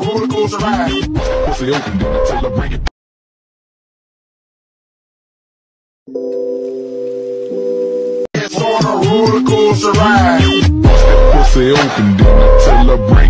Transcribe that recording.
a roller coaster ride. Pussy open, then I tell her bring it. It's on a roller coaster ride. Pussy open, then I tell her bring it